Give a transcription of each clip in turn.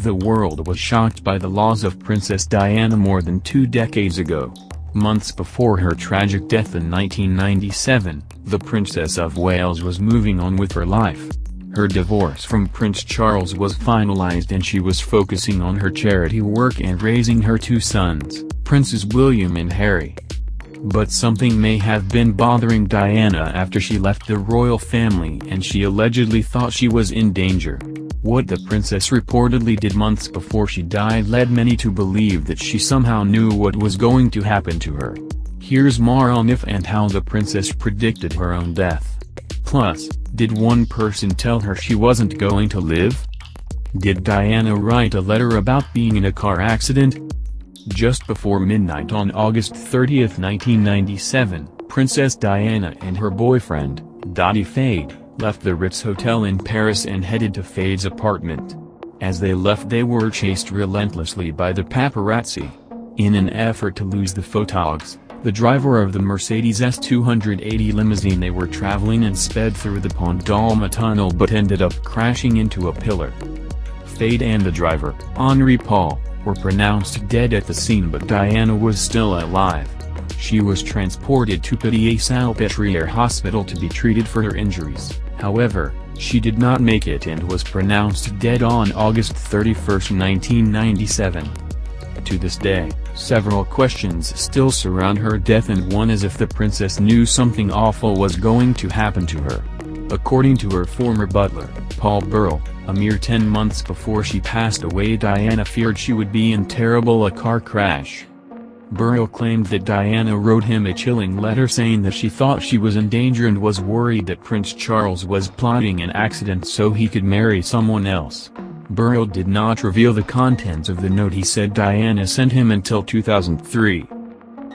The world was shocked by the loss of Princess Diana more than two decades ago. Months before her tragic death in 1997, the Princess of Wales was moving on with her life. Her divorce from Prince Charles was finalized and she was focusing on her charity work and raising her two sons, Princes William and Harry. But something may have been bothering Diana after she left the royal family and she allegedly thought she was in danger. What the princess reportedly did months before she died led many to believe that she somehow knew what was going to happen to her. Here's more on if and how the princess predicted her own death. Plus, did one person tell her she wasn't going to live? Did Diana write a letter about being in a car accident? Just before midnight on August 30, 1997, Princess Diana and her boyfriend, Dodi Fayed, left the Ritz Hotel in Paris and headed to Fayed's apartment. As they left they were chased relentlessly by the paparazzi. In an effort to lose the photogs, the driver of the Mercedes S280 limousine they were traveling in sped through the Pont d'Alma tunnel but ended up crashing into a pillar. Fayed and the driver, Henri Paul, were pronounced dead at the scene but Diana was still alive. She was transported to Pitié-Salpêtrière hospital to be treated for her injuries. However, she did not make it and was pronounced dead on August 31, 1997. To this day, several questions still surround her death and one is if the princess knew something awful was going to happen to her. According to her former butler, Paul Burrell, a mere 10 months before she passed away Diana feared she would be in terrible a car crash. Burrell claimed that Diana wrote him a chilling letter saying that she thought she was in danger and was worried that Prince Charles was plotting an accident so he could marry someone else. Burrell did not reveal the contents of the note he said Diana sent him until 2003.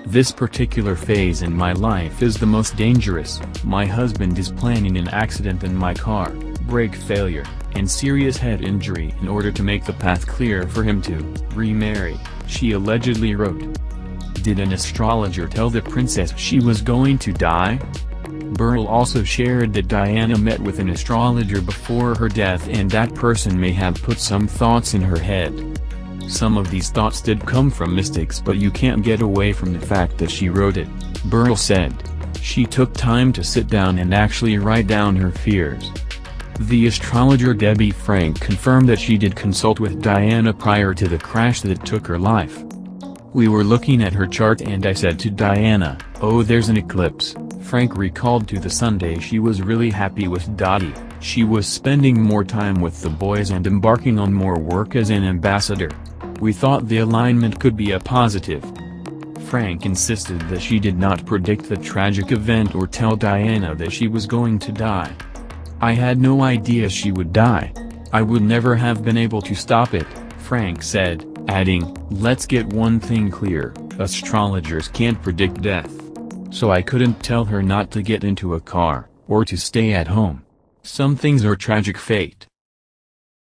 This particular phase in my life is the most dangerous, my husband is planning an accident in my car, brake failure, and serious head injury in order to make the path clear for him to remarry, she allegedly wrote. Did an astrologer tell the princess she was going to die? Burrell also shared that Diana met with an astrologer before her death and that person may have put some thoughts in her head. Some of these thoughts did come from mystics but you can't get away from the fact that she wrote it, Burrell said. She took time to sit down and actually write down her fears. The astrologer Debbie Frank confirmed that she did consult with Diana prior to the crash that took her life. We were looking at her chart and I said to Diana, oh there's an eclipse. Frank recalled to the Sunday she was really happy with Dodi, she was spending more time with the boys and embarking on more work as an ambassador. We thought the alignment could be a positive. Frank insisted that she did not predict the tragic event or tell Diana that she was going to die. I had no idea she would die. I would never have been able to stop it, Frank said adding, let's get one thing clear, astrologers can't predict death. So I couldn't tell her not to get into a car, or to stay at home. Some things are tragic fate.